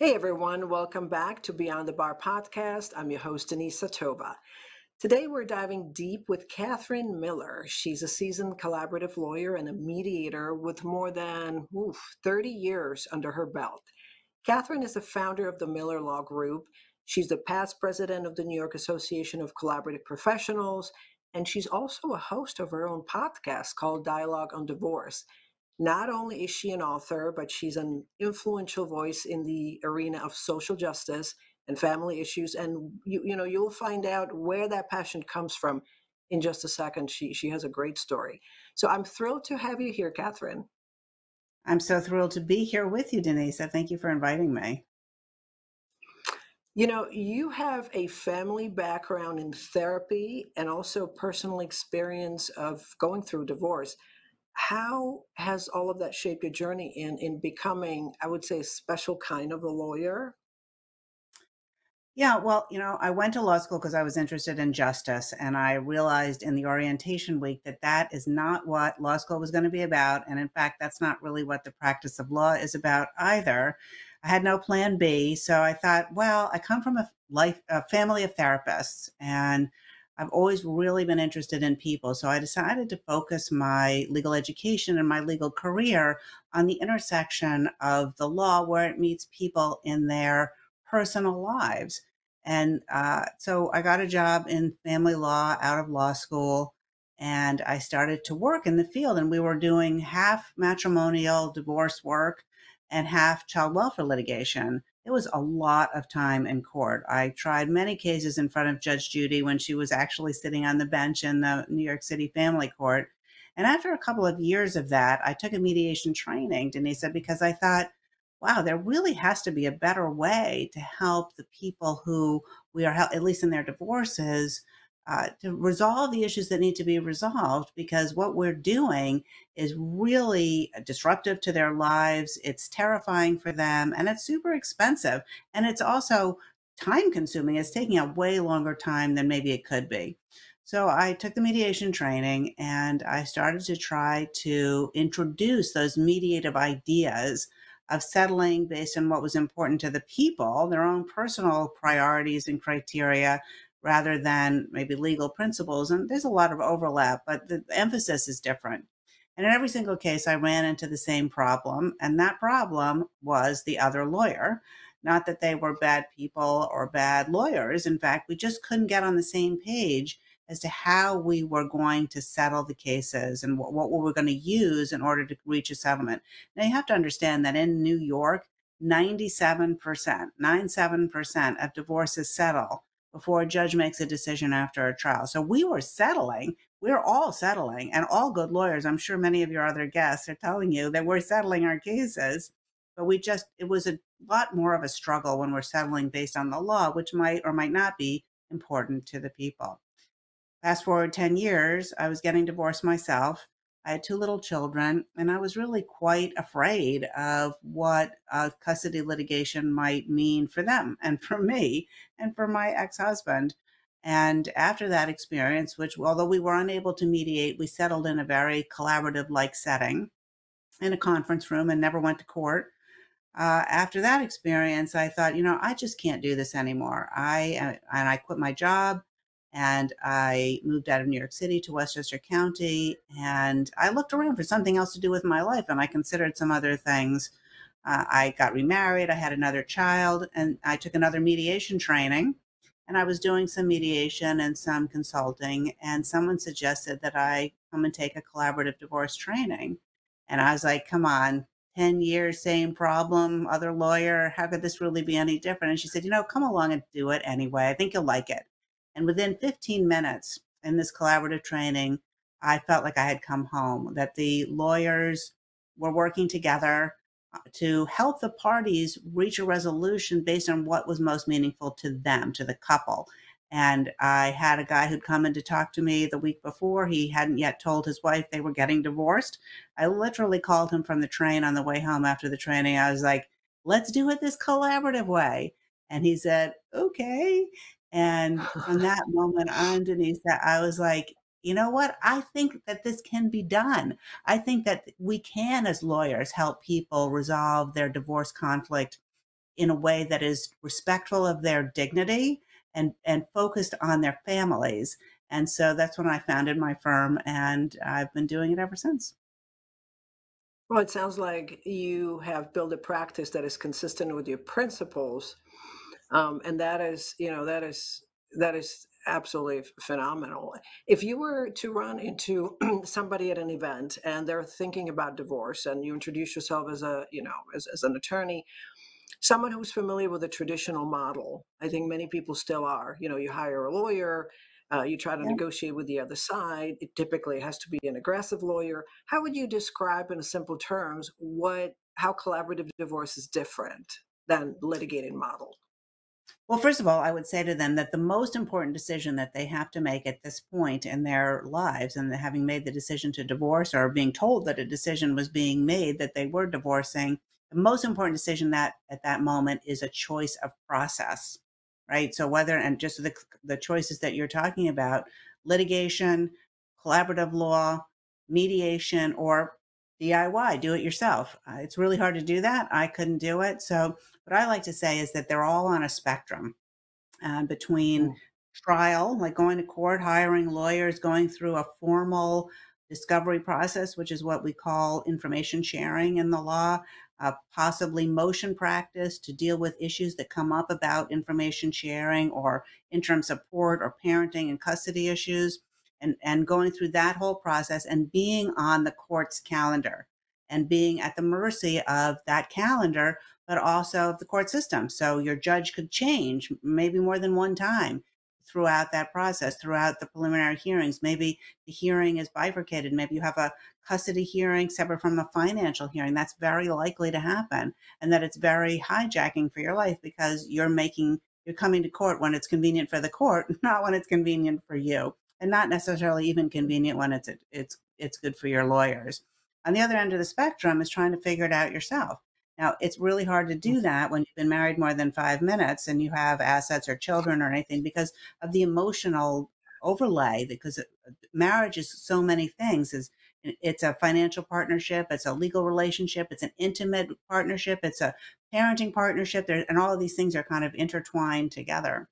Hey everyone, welcome back to Beyond the Bar podcast. I'm your host, Denisa Tova. Today we're diving deep with Katherine Miller. She's a seasoned collaborative lawyer and a mediator with more than oof, 30 years under her belt. Katherine is the founder of the Miller Law Group. She's the past president of the New York Association of Collaborative Professionals, and she's also a host of her own podcast called Dialogue on Divorce. Not only is she an author, but she's an influential voice in the arena of social justice and family issues. And you, you know, you'll find out where that passion comes from in just a second. She she has a great story. So I'm thrilled to have you here, Katherine. I'm so thrilled to be here with you, Denise. Thank you for inviting me. You know, you have a family background in therapy and also personal experience of going through divorce how has all of that shaped your journey in in becoming i would say a special kind of a lawyer yeah, well, you know, I went to law school because I was interested in justice. And I realized in the orientation week that that is not what law school was going to be about. And in fact, that's not really what the practice of law is about either. I had no plan B. So I thought, well, I come from a life, a family of therapists. And I've always really been interested in people. So I decided to focus my legal education and my legal career on the intersection of the law where it meets people in their personal lives. And uh, so I got a job in family law out of law school and I started to work in the field. And we were doing half matrimonial divorce work and half child welfare litigation it was a lot of time in court. I tried many cases in front of Judge Judy when she was actually sitting on the bench in the New York City Family Court. And after a couple of years of that, I took a mediation training, Denise, said, because I thought, wow, there really has to be a better way to help the people who we are, at least in their divorces, uh, to resolve the issues that need to be resolved because what we're doing is really disruptive to their lives. It's terrifying for them and it's super expensive. And it's also time consuming. It's taking a way longer time than maybe it could be. So I took the mediation training and I started to try to introduce those mediative ideas of settling based on what was important to the people, their own personal priorities and criteria, rather than maybe legal principles. And there's a lot of overlap, but the emphasis is different. And in every single case, I ran into the same problem. And that problem was the other lawyer. Not that they were bad people or bad lawyers. In fact, we just couldn't get on the same page as to how we were going to settle the cases and what, what we were going to use in order to reach a settlement. Now, you have to understand that in New York, 97%, 97% of divorces settle before a judge makes a decision after a trial. So we were settling. We're all settling, and all good lawyers. I'm sure many of your other guests are telling you that we're settling our cases, but we just, it was a lot more of a struggle when we're settling based on the law, which might or might not be important to the people. Fast forward 10 years, I was getting divorced myself. I had two little children, and I was really quite afraid of what custody litigation might mean for them and for me and for my ex husband. And after that experience, which although we were unable to mediate, we settled in a very collaborative like setting in a conference room and never went to court. Uh, after that experience, I thought, you know, I just can't do this anymore. I uh, and I quit my job and I moved out of New York City to Westchester County. And I looked around for something else to do with my life, and I considered some other things. Uh, I got remarried, I had another child, and I took another mediation training. And I was doing some mediation and some consulting, and someone suggested that I come and take a collaborative divorce training. And I was like, come on, 10 years, same problem, other lawyer. How could this really be any different? And she said, you know, come along and do it anyway. I think you'll like it. And within 15 minutes in this collaborative training, I felt like I had come home, that the lawyers were working together uh, to help the parties reach a resolution based on what was most meaningful to them, to the couple. And I had a guy who'd come in to talk to me the week before. He hadn't yet told his wife they were getting divorced. I literally called him from the train on the way home after the training. I was like, let's do it this collaborative way. And he said, okay. And from that moment on, Denise, that I was like, you know what? I think that this can be done. I think that we can, as lawyers, help people resolve their divorce conflict in a way that is respectful of their dignity and, and focused on their families. And so that's when I founded my firm, and I've been doing it ever since. Well, it sounds like you have built a practice that is consistent with your principles, um, and that is, you know, that is that is absolutely phenomenal. If you were to run into somebody at an event and they're thinking about divorce, and you introduce yourself as a, you know, as, as an attorney, someone who's familiar with the traditional model, I think many people still are. You know, you hire a lawyer, uh, you try to Yeah. negotiate with the other side. It typically has to be an aggressive lawyer. How would you describe, in simple terms, what how collaborative divorce is different than litigating model? Well, first of all, I would say to them that the most important decision that they have to make at this point in their lives, and having made the decision to divorce or being told that a decision was being made that they were divorcing, the most important decision that at that moment is a choice of process, right? So whether and just the the choices that you're talking about, litigation, collaborative law, mediation, or DIY, do it yourself. Uh, it's really hard to do that. I couldn't do it. So what I like to say is that they're all on a spectrum uh, between Mm. trial, like going to court, hiring lawyers, going through a formal discovery process, which is what we call information sharing in the law, uh, possibly motion practice to deal with issues that come up about information sharing or interim support or parenting and custody issues, and, and going through that whole process and being on the court's calendar and being at the mercy of that calendar, but also of the court system. So your judge could change maybe more than one time throughout that process, throughout the preliminary hearings. Maybe the hearing is bifurcated. Maybe you have a custody hearing separate from the financial hearing. That's very likely to happen. And that it's very hijacking for your life because you're making, you're coming to court when it's convenient for the court, not when it's convenient for you. And not necessarily even convenient when it's it's it's good for your lawyers. On the other end of the spectrum is trying to figure it out yourself. Now, it's really hard to mm. do that when you've been married more than five minutes and you have assets or children or anything because of the emotional overlay. Because uh, marriage is so many things. Is it's a financial partnership, it's a legal relationship, it's an intimate partnership, it's a parenting partnership, there, and all of these things are kind of intertwined together.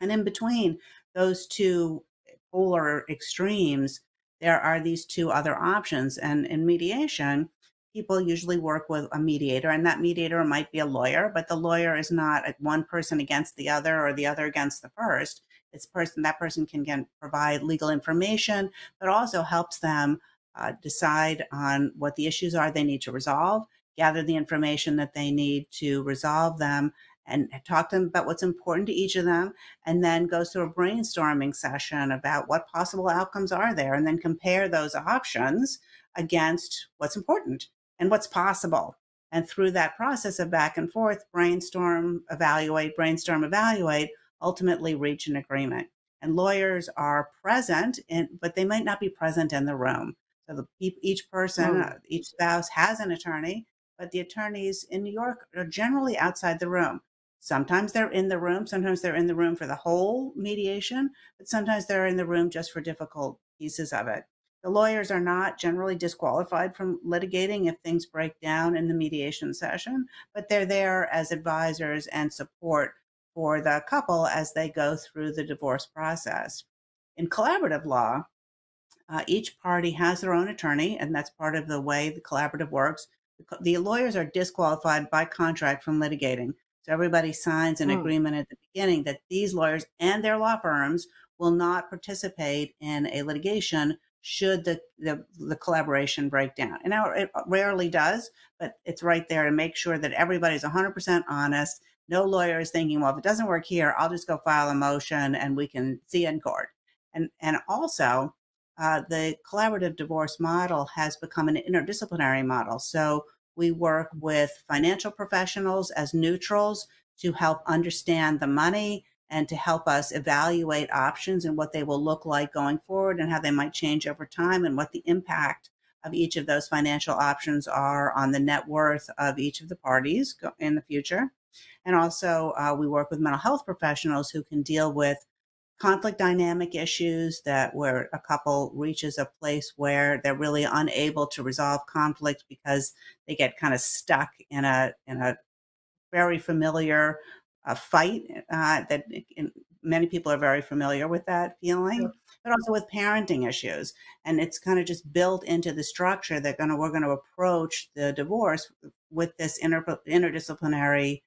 And in between those two polar extremes, there are these two other options. And in mediation, people usually work with a mediator, and that mediator might be a lawyer, but the lawyer is not one person against the other or the other against the first. It's person that person can get, provide legal information, but also helps them uh, decide on what the issues are they need to resolve, gather the information that they need to resolve them, and talk to them about what's important to each of them, and then goes through a brainstorming session about what possible outcomes are there, and then compare those options against what's important and what's possible. And through that process of back and forth, brainstorm, evaluate, brainstorm, evaluate, ultimately reach an agreement. And lawyers are present, in, but they might not be present in the room. So the, each- person, Mm. uh, each spouse has an attorney, but the attorneys in New York are generally outside the room. Sometimes they're in the room, sometimes they're in the room for the whole mediation, but sometimes they're in the room just for difficult pieces of it. The lawyers are not generally disqualified from litigating if things break down in the mediation session, but they're there as advisors and support for the couple as they go through the divorce process. In collaborative law, uh, each party has their own attorney, and that's part of the way the collaborative works. The, the lawyers are disqualified by contract from litigating. So everybody signs an Mm. agreement at the beginning that these lawyers and their law firms will not participate in a litigation should the, the, the collaboration break down. And now it rarely does, but it's right there to make sure that everybody's 100% honest. No lawyer is thinking, well, if it doesn't work here, I'll just go file a motion and we can see in court. And, and also, uh, the collaborative divorce model has become an interdisciplinary model. So we work with financial professionals as neutrals to help understand the money and to help us evaluate options and what they will look like going forward and how they might change over time and what the impact of each of those financial options are on the net worth of each of the parties in the future. And also, uh, we work with mental health professionals who can deal with conflict dynamic issues that where a couple reaches a place where they're really unable to resolve conflict because they get kind of stuck in a in a very familiar uh, fight uh, that many people are very familiar with that feeling, but also with parenting issues. And it's kind of just built into the structure that gonna, we're going to approach the divorce with this inter, interdisciplinary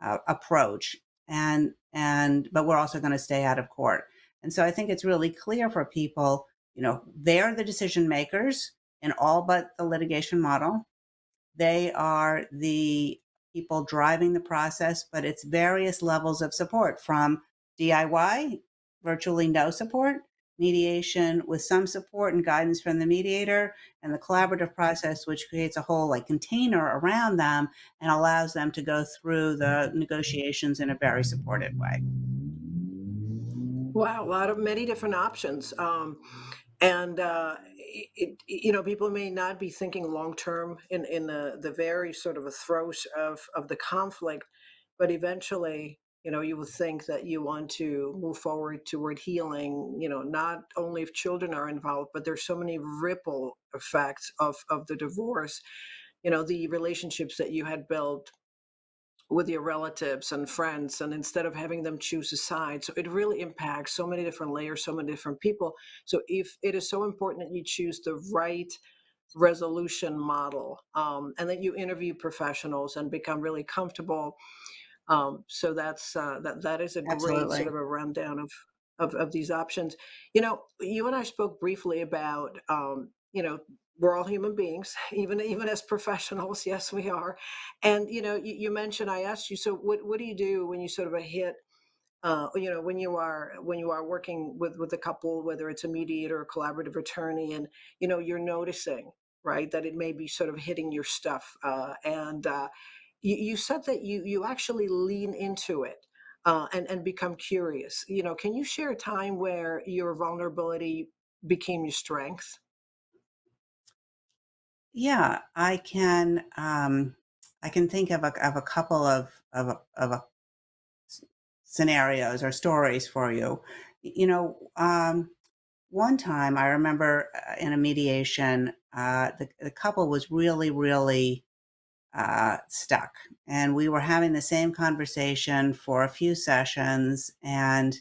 uh, approach. And, and, but we're also going to stay out of court. And so I think it's really clear for people, you know, they're the decision makers in all but the litigation model. They are the people driving the process, but it's various levels of support from DIY, virtually no support, mediation with some support and guidance from the mediator, and the collaborative process, which creates a whole like container around them and allows them to go through the negotiations in a very supported way. Wow, a lot of many different options. Um, and uh, it, you know, people may not be thinking long term in in the the very sort of a throes of of the conflict, but eventually, you know, you would think that you want to move forward toward healing. You know, not only if children are involved, but there's so many ripple effects of of the divorce. You know, the relationships that you had built with your relatives and friends and instead of having them choose a side so it really impacts so many different layers so many different people so if it is so important that you choose the right resolution model um, and that you interview professionals and become really comfortable um, so that's uh, that that is a Absolutely. great sort of a rundown of, of of these options you know you and i spoke briefly about um, you know we're all human beings even even as professionals yes we are and you know you, you, mentioned i asked you so what, what do you do when you sort of a hit uh, you know when you are when you are working with with a couple whether it's a mediator or a collaborative attorney and you know you're noticing right that it may be sort of hitting your stuff uh, and uh, you, you said that you you actually lean into it uh, and and become curious you know can you share a time where your vulnerability became your strength yeah, I can. Um, I can think of a of a couple of of of a, scenarios or stories for you. You know, um, one time I remember uh, in a mediation, uh, the, the couple was really, really uh, stuck, and we were having the same conversation for a few sessions, and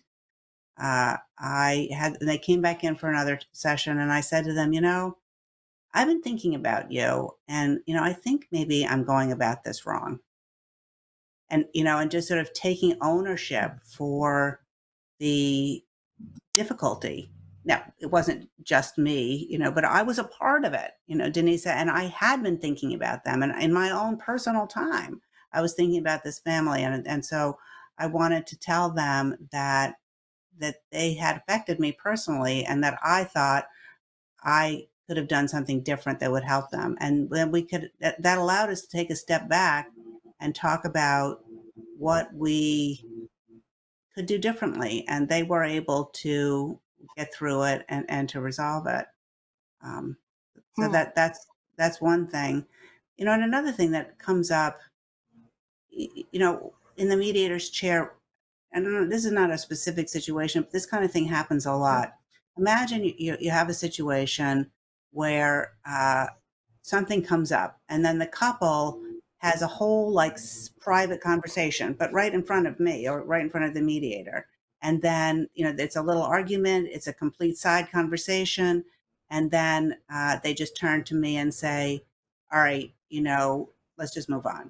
uh, I had. They came back in for another session, and I said to them, you know I've been thinking about you and, you know, I think maybe I'm going about this wrong. And, you know, and just sort of taking ownership for the difficulty. Now, it wasn't just me, you know, but I was a part of it, you know, Denise, and I had been thinking about them. And in my own personal time, I was thinking about this family. And, and so I wanted to tell them that that they had affected me personally and that I thought I could have done something different that would help them. And then we could, that, that allowed us to take a step back and talk about what we could do differently. And they were able to get through it and, and to resolve it. Um, so hmm. that that's that's one thing. You know, and another thing that comes up, you know, in the mediator's chair, and this is not a specific situation, but this kind of thing happens a lot. Imagine you, you have a situation where uh, something comes up and then the couple has a whole like private conversation, but right in front of me or right in front of the mediator. And then, you know, it's a little argument, it's a complete side conversation. And then uh, they just turn to me and say, all right, you know, let's just move on.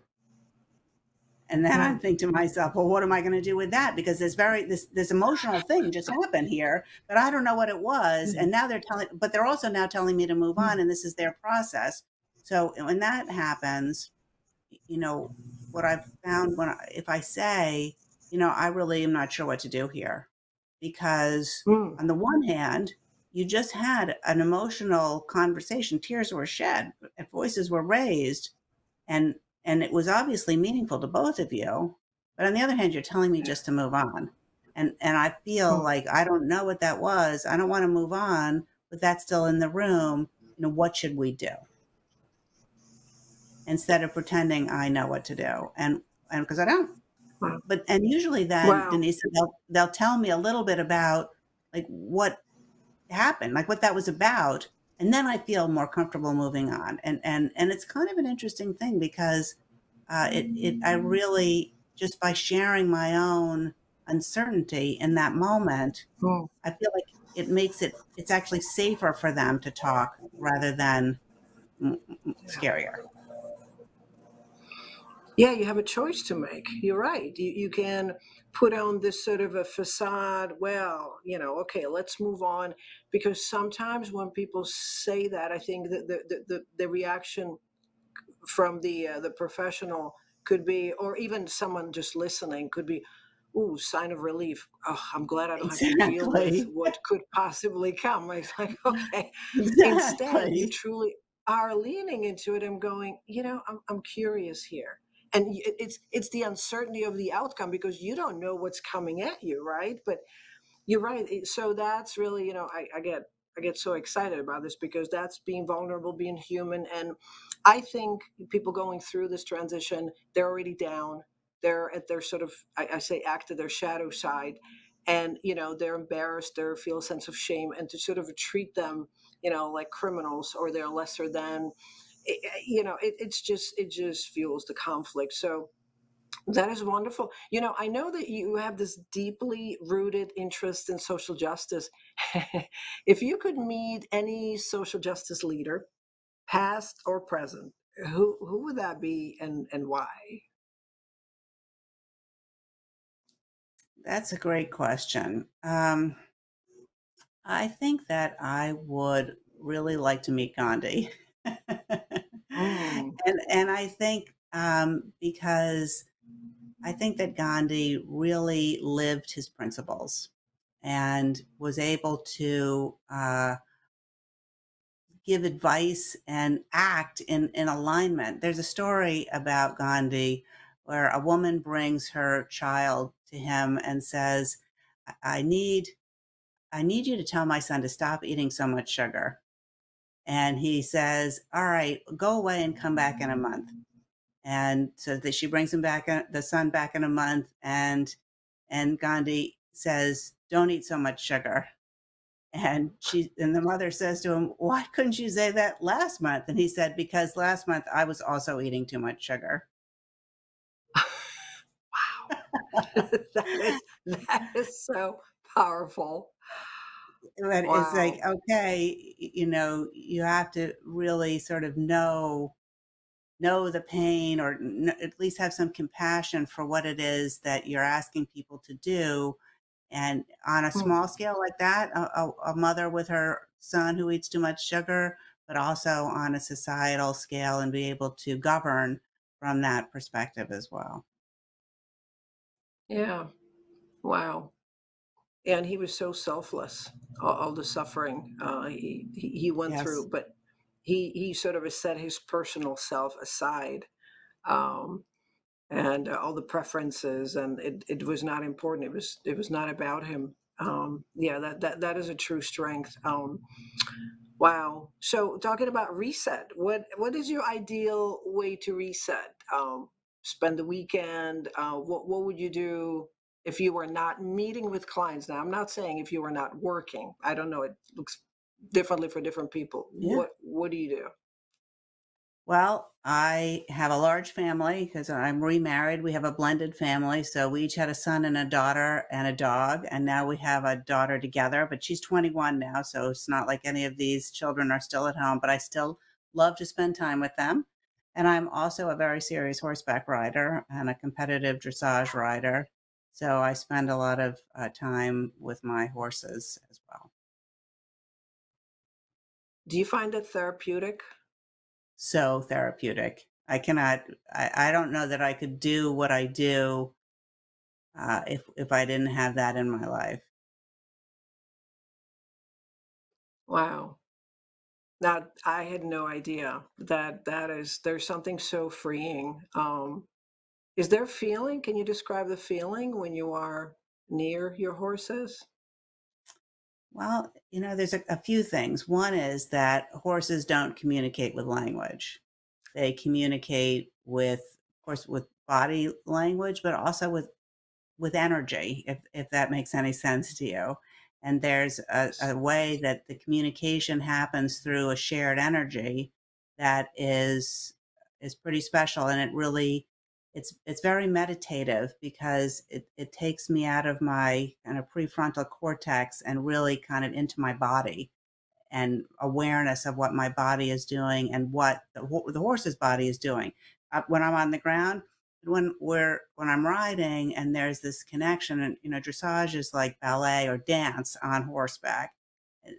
And then I think to myself, well, what am I going to do with that? Because this very this this emotional thing just happened here, but I don't know what it was. And now they're telling, but they're also now telling me to move on, and this is their process. So when that happens, you know, what I've found when I, if I say, you know, I really am not sure what to do here, because mm. on the one hand, you just had an emotional conversation, tears were shed, voices were raised, and and it was obviously meaningful to both of you. But on the other hand, you're telling me just to move on. And and I feel hmm. like I don't know what that was. I don't want to move on, but that's still in the room. You know, what should we do? Instead of pretending I know what to do. And and because I don't. But and usually then wow. Denise they'll they'll tell me a little bit about like what happened, like what that was about and then I feel more comfortable moving on. And and and it's kind of an interesting thing because uh, it, it, I really, just by sharing my own uncertainty in that moment, mm. I feel like it makes it, it's actually safer for them to talk rather than scarier. Yeah, you have a choice to make. You're right. You, you can put on this sort of a facade. Well, you know, okay, let's move on. Because sometimes when people say that, I think that the, the, the, the reaction from the uh, the professional could be, or even someone just listening could be, ooh, sign of relief. Oh, I'm glad I don't exactly. have to deal with what could possibly come. It's like, okay. Exactly. Instead, you truly are leaning into it and going, you know, I'm, I'm curious here. And it's it's the uncertainty of the outcome because you don't know what's coming at you, right? But you're right. Eh, so that's really, you know, I, I get I get so excited about this because that's being vulnerable, being human. And I think people going through this transition, they're already down. They're at their sort of, I, I say, act of their shadow side. And, you know, they're embarrassed, they feel a sense of shame. And to sort of treat them, you know, like criminals or they're lesser than, it, you know, it, it's just, it just fuels the conflict. So, that is wonderful. You know, I know that you have this deeply rooted interest in social justice. if you could meet any social justice leader, past or present, who who would that be and and why? That's a great question. Um, I think that I would really like to meet Gandhi. And and I think um, because I think that Gandhi really lived his principles and was able to uh, give advice and act in, in alignment. There's a story about Gandhi where a woman brings her child to him and says, I need I need you to tell my son to stop eating so much sugar. And he says, All right, go away and come back in a month. And so that she brings him back uh, the son back in a month and and gandhi says don't eat so much sugar. And she and the mother says to him why couldn't you say that last month? And he said because last month i was also eating too much sugar. Wow. That, is, that is so powerful but wow. it's like okay you know you have to really sort of know know the pain or n- at least have some compassion for what it is that you're asking people to do. And on a hmm. small scale like that, a, a, mother with her son who eats too much sugar, but also on a societal scale and be able to govern from that perspective as well. Yeah. Wow. And he was so selfless, all, all the suffering uh, he, he went yes. through. But he he sort of set his personal self aside um, and all the preferences and it, it was not important it was it was not about him um, yeah that, that that is a true strength um, wow so talking about reset what what is your ideal way to reset um, spend the weekend uh, what, what would you do if you were not meeting with clients now i'm not saying if you are not working i don't know it looks differently for different people. Yeah. What what do you do? Well, I have a large family because I'm remarried. We have a blended family. So we each had a son and a daughter and a dog. And now we have a daughter together, but she's 21 now. So it's not like any of these children are still at home, but I still love to spend time with them. And I'm also a very serious horseback rider and a competitive dressage rider. So I spend a lot of uh, time with my horses as well. Do you find it therapeutic? So therapeutic. I cannot. I, I don't know that I could do what I do uh, if if I didn't have that in my life. Wow. That I had no idea that that is there's something so freeing. Um, is there feeling? Can you describe the feeling when you are near your horses? Well, you know, there's a, a, few things. One is that horses don't communicate with language. They communicate with, of course, with body language, but also with with energy, if if that makes any sense to you. And there's a, a way that the communication happens through a shared energy that is is pretty special, and it really it's it's very meditative because it, it takes me out of my kind of prefrontal cortex and really kind of into my body and awareness of what my body is doing and what the, the horse's body is doing. Uh, when I'm on the ground, when we're when I'm riding and there's this connection, and you know, dressage is like ballet or dance on horseback.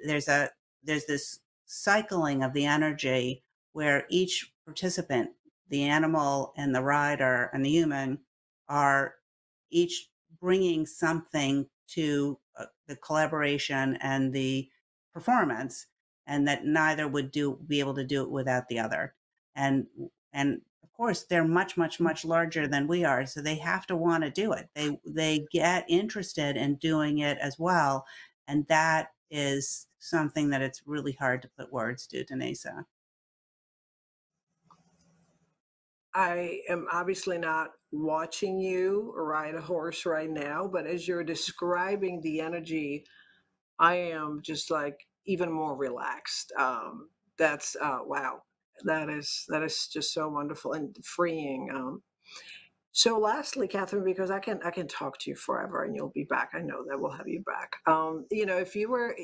There's a there's this cycling of the energy where each participant the animal and the rider and the human are each bringing something to uh, the collaboration and the performance and that neither would do be able to do it without the other. And and of course they're much much much larger than we are so they have to want to do it. They they get interested in doing it as well and that is something that it's really hard to put words to Denisa I am obviously not watching you ride a horse right now, but as you're describing the energy, I am just like even more relaxed. Um, that's uh, wow. That is that is just so wonderful and freeing. Um, so, lastly, Katherine, because I can I can talk to you forever, and you'll be back. I know that we'll have you back. Um, you know, if you were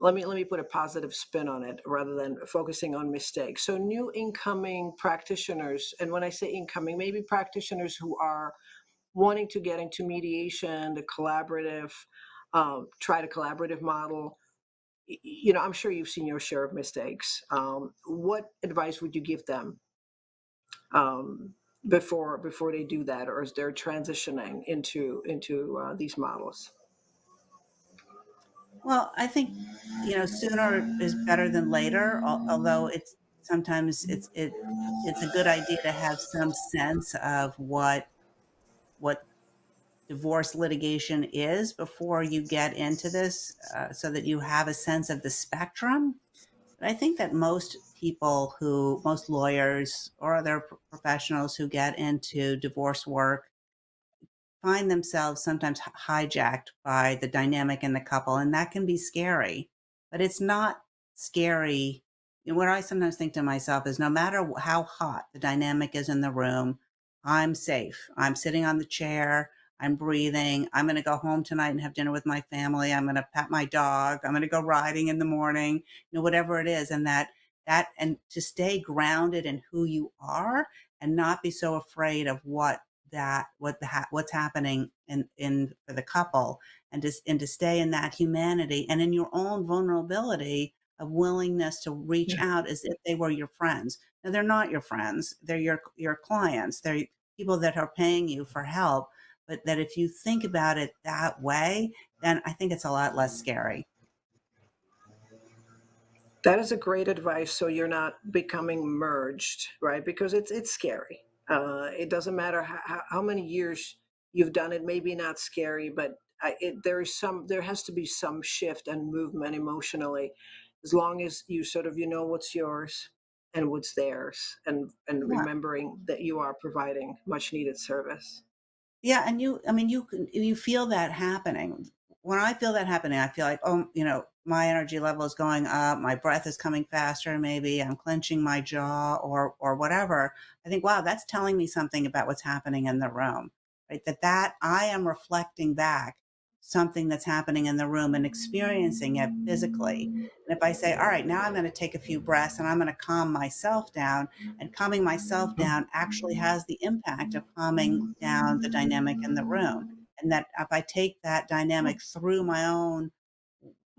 let me let me put a positive spin on it rather than focusing on mistakes. So new incoming practitioners and when i say incoming maybe practitioners who are wanting to get into mediation the collaborative um, try the collaborative model you know i'm sure you've seen your share of mistakes. Um, what advice would you give them um, before before they do that or as they're transitioning into into uh, these models well, I think you know sooner is better than later. Although it's sometimes it's it it's a good idea to have some sense of what what divorce litigation is before you get into this, uh, so that you have a sense of the spectrum. But I think that most people who, most lawyers or other professionals who get into divorce work find themselves sometimes hijacked by the dynamic in the couple, and that can be scary. But it's not scary. Know, what I sometimes think to myself is no matter how hot the dynamic is in the room, I'm safe. I'm sitting on the chair. I'm breathing. I'm going to go home tonight and have dinner with my family. I'm going to pat my dog. I'm going to go riding in the morning, you know, whatever it is. And that, that, and to stay grounded in who you are and not be so afraid of what that what the ha- what's happening in in for the couple and just and to stay in that humanity and in your own vulnerability of willingness to reach yeah. out as if they were your friends. Now they're not your friends; they're your your clients. They're people that are paying you for help. But that if you think about it that way, then I think it's a lot less scary. That is a great advice. So you're not becoming merged, right? Because it's it's scary. Uh, it doesn't matter how, how many years you've done it. Maybe not scary, but I, it, there is some. There has to be some shift and movement emotionally, as long as you sort of you know what's yours and what's theirs, and and yeah. remembering that you are providing much needed service. Yeah, and you. I mean, you can you feel that happening. When I feel that happening, I feel like, oh, you know, my energy level is going up, my breath is coming faster, maybe I'm clenching my jaw or or whatever. I think, wow, that's telling me something about what's happening in the room. Right? That that I am reflecting back something that's happening in the room and experiencing it physically. And if I say, all right, now I'm going to take a few breaths and I'm going to calm myself down, and calming myself mm-hmm. down actually has the impact of calming down the dynamic in the room. And that if I take that hmm. dynamic through my own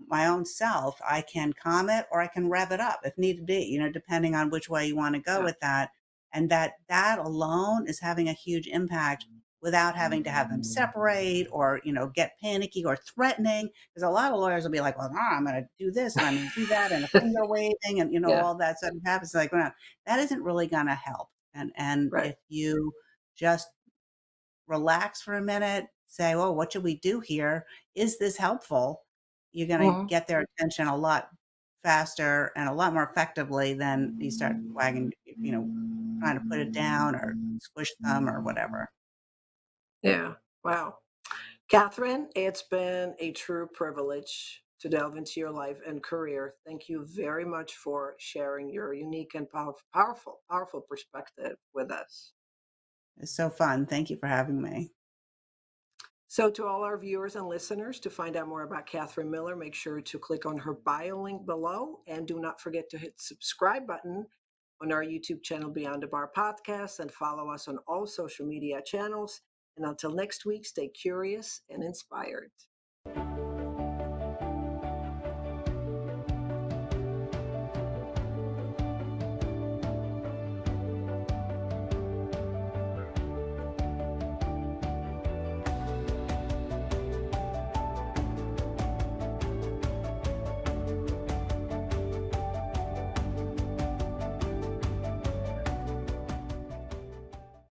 my own self, I can calm it or I can rev it up if need be, you know, depending on which way you want to go yeah. with that. And that that alone is having a huge impact without having to have them separate or, you know, get panicky or threatening. Because a lot of lawyers will be like, well, no, I'm going to do this and I'm going to do that and a finger waving and, you know, yeah. all that stuff happens. Like, well, that isn't really going to help. And, and right. if you just relax for a minute, say, well, what should we do here? Is this helpful? you're going to mm-hmm. get their attention a lot faster and a lot more effectively than you start wagging, you know, trying to put it down or squish them or whatever. Yeah. Wow. Katherine, it's been a true privilege to delve into your life and career. Thank you very much for sharing your unique and powerful, powerful perspective with us. It's so fun. Thank you for having me. So, to all our viewers and listeners, to find out more about Katherine Miller, make sure to click on her bio link below and do not forget to hit subscribe button on our YouTube channel Beyond the Bar podcast and follow us on all social media channels. And until next week, stay curious and inspired.